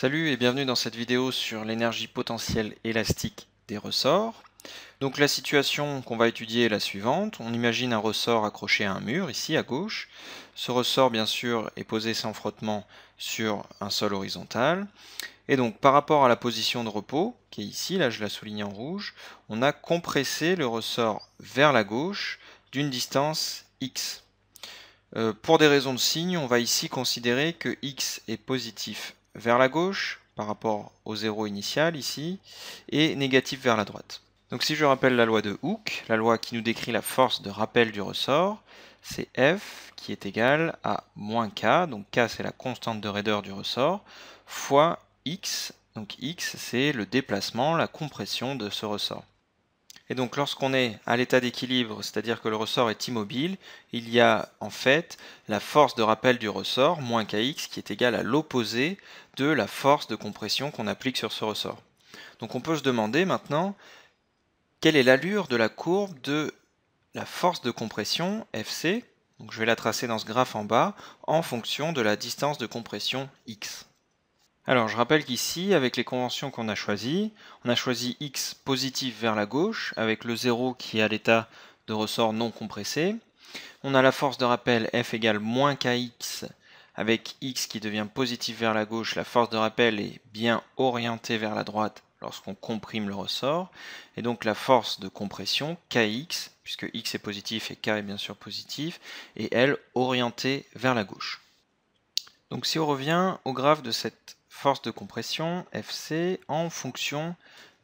Salut et bienvenue dans cette vidéo sur l'énergie potentielle élastique des ressorts. Donc la situation qu'on va étudier est la suivante. On imagine un ressort accroché à un mur, ici à gauche. Ce ressort, bien sûr, est posé sans frottement sur un sol horizontal. Et donc par rapport à la position de repos, qui est ici, là je la souligne en rouge, on a compressé le ressort vers la gauche d'une distance x. Euh, pour des raisons de signe, on va ici considérer que x est positif vers la gauche par rapport au zéro initial ici, et négatif vers la droite. Donc si je rappelle la loi de Hooke, la loi qui nous décrit la force de rappel du ressort, c'est F qui est égal à moins K, donc K c'est la constante de raideur du ressort, fois X, donc X c'est le déplacement, la compression de ce ressort. Et donc lorsqu'on est à l'état d'équilibre, c'est-à-dire que le ressort est immobile, il y a en fait la force de rappel du ressort, moins kx, qui est égale à l'opposé de la force de compression qu'on applique sur ce ressort. Donc on peut se demander maintenant quelle est l'allure de la courbe de la force de compression FC, donc je vais la tracer dans ce graphe en bas, en fonction de la distance de compression x. Alors je rappelle qu'ici, avec les conventions qu'on a choisies, on a choisi x positif vers la gauche, avec le 0 qui est à l'état de ressort non compressé. On a la force de rappel F égale moins kx, avec x qui devient positif vers la gauche, la force de rappel est bien orientée vers la droite lorsqu'on comprime le ressort. Et donc la force de compression, kx, puisque x est positif et k est bien sûr positif, est elle orientée vers la gauche. Donc si on revient au graphe de cette force de compression Fc en fonction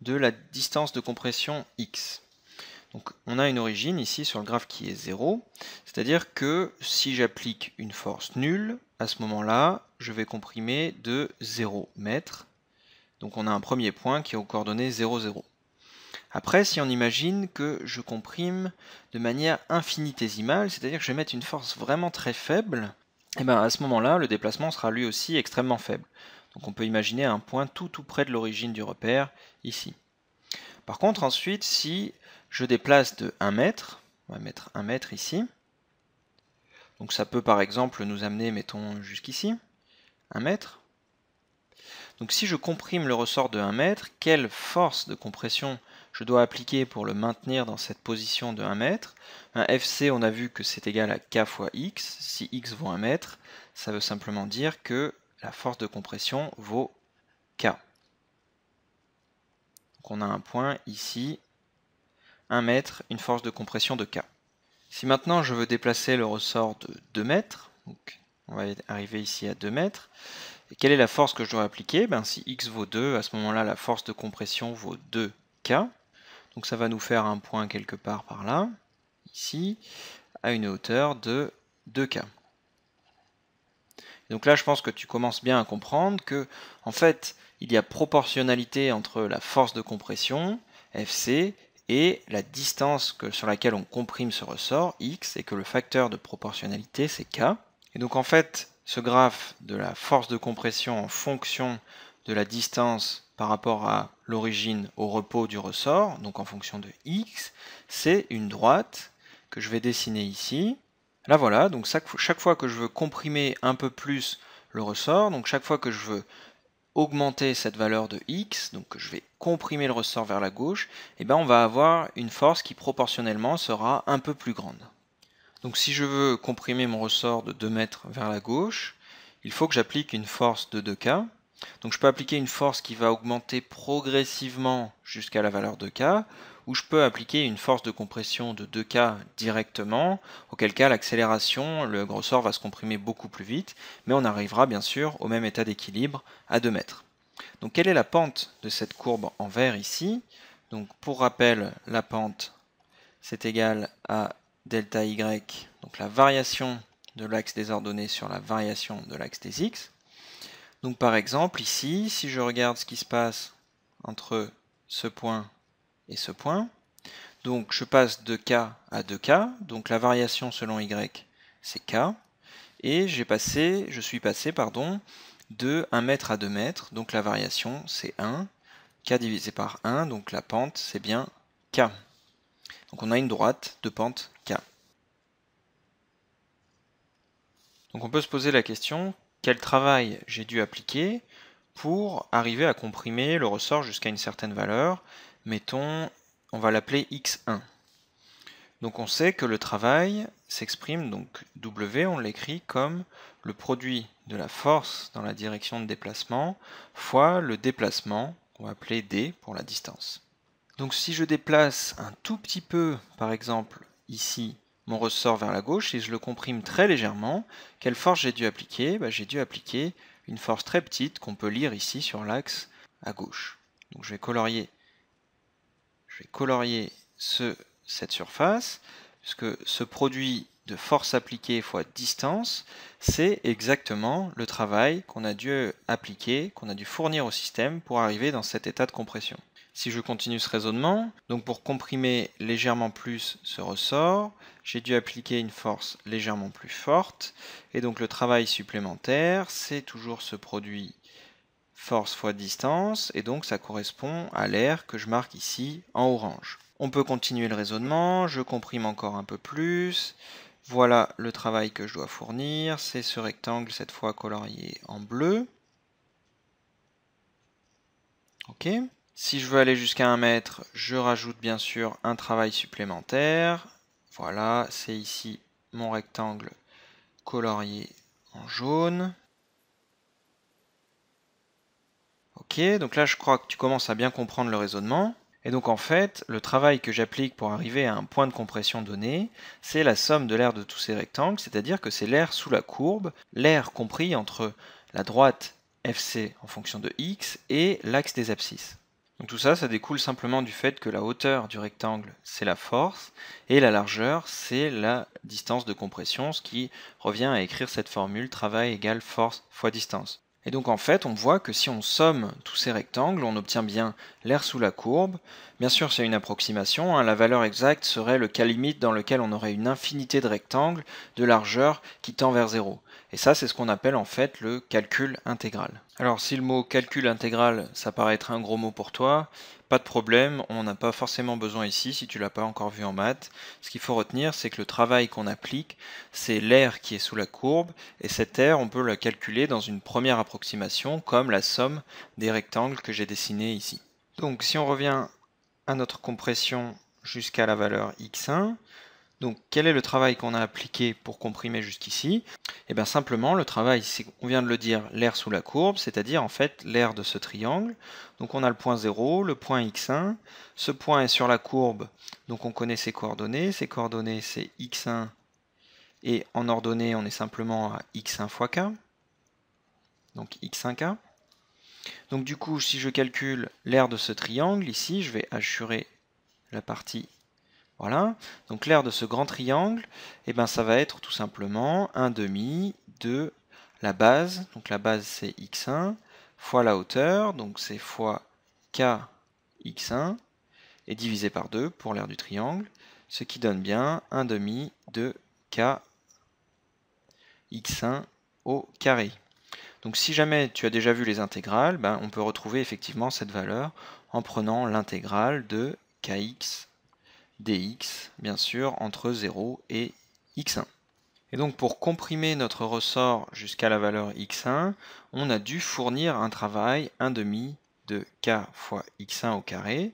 de la distance de compression x. Donc on a une origine ici sur le graphe qui est 0, c'est-à-dire que si j'applique une force nulle, à ce moment-là, je vais comprimer de 0 mètres. Donc on a un premier point qui est aux coordonnées 0, 0. Après, si on imagine que je comprime de manière infinitésimale, c'est-à-dire que je vais mettre une force vraiment très faible, et eh bien à ce moment-là, le déplacement sera lui aussi extrêmement faible. Donc on peut imaginer un point tout tout près de l'origine du repère, ici. Par contre, ensuite, si je déplace de 1 mètre, on va mettre 1 mètre ici, donc ça peut par exemple nous amener, mettons, jusqu'ici, 1 mètre. Donc si je comprime le ressort de 1 mètre, quelle force de compression je dois appliquer pour le maintenir dans cette position de 1 mètre? Un FC, on a vu que c'est égal à K fois X. Si X vaut 1 mètre, ça veut simplement dire que la force de compression vaut K. Donc on a un point ici, 1 mètre, une force de compression de K. Si maintenant je veux déplacer le ressort de 2 mètres, on va arriver ici à 2 mètres, quelle est la force que je dois appliquer? Ben, Si x vaut 2, à ce moment-là, la force de compression vaut 2K. Donc ça va nous faire un point quelque part par là, ici, à une hauteur de 2K. Donc là, je pense que tu commences bien à comprendre que, en fait, il y a proportionnalité entre la force de compression, Fc, et la distance sur laquelle on comprime ce ressort, x, et que le facteur de proportionnalité, c'est k. Et donc en fait, ce graphe de la force de compression en fonction de la distance par rapport à l'origine au repos du ressort, donc en fonction de x, c'est une droite que je vais dessiner ici, Là voilà, donc chaque fois que je veux comprimer un peu plus le ressort, donc chaque fois que je veux augmenter cette valeur de x, donc je vais comprimer le ressort vers la gauche, et eh bien on va avoir une force qui proportionnellement sera un peu plus grande. Donc si je veux comprimer mon ressort de 2 mètres vers la gauche, il faut que j'applique une force de 2K. Donc je peux appliquer une force qui va augmenter progressivement jusqu'à la valeur de K, où je peux appliquer une force de compression de 2K directement, auquel cas l'accélération, le ressort va se comprimer beaucoup plus vite, mais on arrivera bien sûr au même état d'équilibre à 2 mètres. Donc quelle est la pente de cette courbe en vert ici? Donc pour rappel, la pente c'est égal à delta y, donc la variation de l'axe des ordonnées sur la variation de l'axe des x. Donc par exemple ici, si je regarde ce qui se passe entre ce point et ce point. Donc je passe de k à 2k, donc la variation selon y c'est k, et j'ai passé, je suis passé pardon, de 1 mètre à 2 mètres, donc la variation c'est 1, k divisé par 1, donc la pente c'est bien k. Donc on a une droite de pente k. Donc on peut se poser la question, quel travail j'ai dû appliquer pour arriver à comprimer le ressort jusqu'à une certaine valeur. Mettons, on va l'appeler x1. Donc on sait que le travail s'exprime, donc W, on l'écrit comme le produit de la force dans la direction de déplacement fois le déplacement, qu'on va appeler D pour la distance. Donc si je déplace un tout petit peu, par exemple ici, mon ressort vers la gauche, et je le comprime très légèrement, quelle force j'ai dû appliquer? Bah, J'ai dû appliquer une force très petite qu'on peut lire ici sur l'axe à gauche. Donc je vais colorier, je vais colorier ce cette surface, puisque ce produit de force appliquée fois distance, c'est exactement le travail qu'on a dû appliquer, qu'on a dû fournir au système pour arriver dans cet état de compression. Si je continue ce raisonnement, donc pour comprimer légèrement plus ce ressort, j'ai dû appliquer une force légèrement plus forte, et donc le travail supplémentaire, c'est toujours ce produit force fois distance, et donc ça correspond à l'air que je marque ici en orange. On peut continuer le raisonnement, je comprime encore un peu plus. Voilà le travail que je dois fournir, c'est ce rectangle cette fois colorié en bleu. Ok. Si je veux aller jusqu'à 1 mètre, je rajoute bien sûr un travail supplémentaire. Voilà, c'est ici mon rectangle colorié en jaune. Donc là je crois que tu commences à bien comprendre le raisonnement. Et donc en fait, le travail que j'applique pour arriver à un point de compression donné, c'est la somme de l'air de tous ces rectangles, c'est-à-dire que c'est l'air sous la courbe, l'air compris entre la droite FC en fonction de x et l'axe des abscisses. Donc tout ça, ça découle simplement du fait que la hauteur du rectangle, c'est la force, et la largeur, c'est la distance de compression, ce qui revient à écrire cette formule travail égale force fois distance. Et donc en fait, on voit que si on somme tous ces rectangles, on obtient bien l'air sous la courbe. Bien sûr, c'est une approximation. Hein. la valeur exacte serait le cas limite dans lequel on aurait une infinité de rectangles de largeur qui tend vers 0. Et ça, c'est ce qu'on appelle en fait le calcul intégral. Alors si le mot calcul intégral, ça paraît un gros mot pour toi, pas de problème, on n'a pas forcément besoin ici si tu l'as pas encore vu en maths. Ce qu'il faut retenir, c'est que le travail qu'on applique, c'est l'air qui est sous la courbe, et cet air, on peut le calculer dans une première approximation comme la somme des rectangles que j'ai dessinés ici. Donc si on revient à notre compression jusqu'à la valeur x1, donc quel est le travail qu'on a appliqué pour comprimer jusqu'ici? Et eh bien simplement le travail, on vient de le dire, l'air sous la courbe, c'est-à-dire en fait l'air de ce triangle. Donc on a le point 0, le point x1, ce point est sur la courbe, donc on connaît ses coordonnées, ses coordonnées c'est x1 et en ordonnée on est simplement à x1 fois k, donc x1k. Donc du coup si je calcule l'air de ce triangle, ici je vais assurer la partie voilà, donc l'air de ce grand triangle, eh ben, ça va être tout simplement 1 demi de la base, donc la base c'est x1, fois la hauteur, donc c'est fois k x1, et divisé par 2 pour l'air du triangle, ce qui donne bien 1 demi de k x1 au carré. Donc si jamais tu as déjà vu les intégrales, ben, on peut retrouver effectivement cette valeur en prenant l'intégrale de kx dx, bien sûr, entre 0 et x1. Et donc pour comprimer notre ressort jusqu'à la valeur x1, on a dû fournir un travail 1 demi de k fois x1 au carré.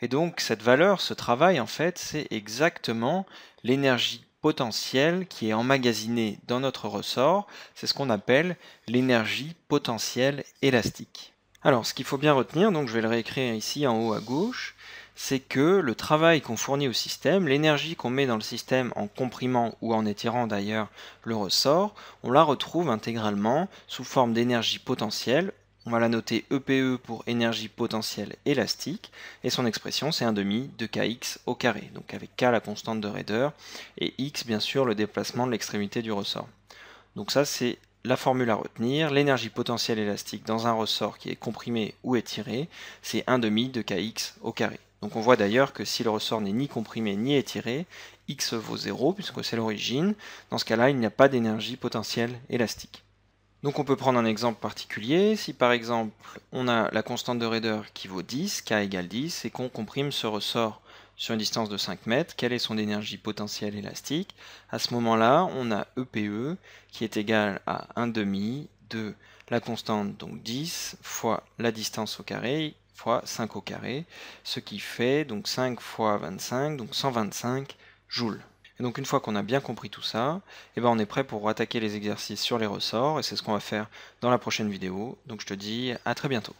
Et donc cette valeur, ce travail en fait, c'est exactement l'énergie potentielle qui est emmagasinée dans notre ressort. C'est ce qu'on appelle l'énergie potentielle élastique. Alors ce qu'il faut bien retenir, donc je vais le réécrire ici en haut à gauche, c'est que le travail qu'on fournit au système, l'énergie qu'on met dans le système en comprimant ou en étirant d'ailleurs le ressort, on la retrouve intégralement sous forme d'énergie potentielle. On va la noter EPE e pour énergie potentielle élastique, et son expression c'est 1 demi de kx au carré, donc avec k la constante de raideur, et x bien sûr le déplacement de l'extrémité du ressort. Donc ça c'est la formule à retenir, l'énergie potentielle élastique dans un ressort qui est comprimé ou étiré, c'est 1 demi de kx au carré. Donc on voit d'ailleurs que si le ressort n'est ni comprimé ni étiré, x vaut 0 puisque c'est l'origine. Dans ce cas-là, il n'y a pas d'énergie potentielle élastique. Donc on peut prendre un exemple particulier. Si par exemple on a la constante de raideur qui vaut 10, k égale 10, et qu'on comprime ce ressort sur une distance de 5 mètres, quelle est son énergie potentielle élastique? À ce moment-là, on a EPE e qui est égal à 1 demi de la constante, donc 10, fois la distance au carré, fois 5 au carré, ce qui fait donc 5 fois 25, donc 125 joules. Et donc une fois qu'on a bien compris tout ça, eh ben on est prêt pour attaquer les exercices sur les ressorts, et c'est ce qu'on va faire dans la prochaine vidéo. Donc je te dis à très bientôt.